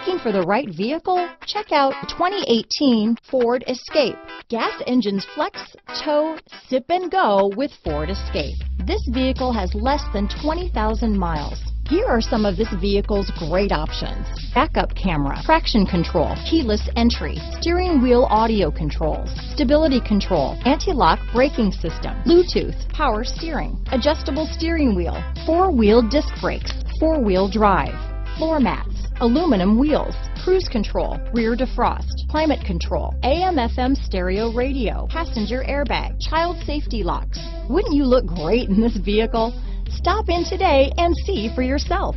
Looking for the right vehicle? Check out 2018 Ford Escape. Gas engines flex, tow, sip and go with Ford Escape. This vehicle has less than 20,000 miles. Here are some of this vehicle's great options. Backup camera, traction control, keyless entry, steering wheel audio controls, stability control, anti-lock braking system, Bluetooth, power steering, adjustable steering wheel, four-wheel disc brakes, four-wheel drive, floor mats, aluminum wheels, cruise control, rear defrost, climate control, AM FM stereo radio, passenger airbag, child safety locks. Wouldn't you look great in this vehicle? Stop in today and see for yourself.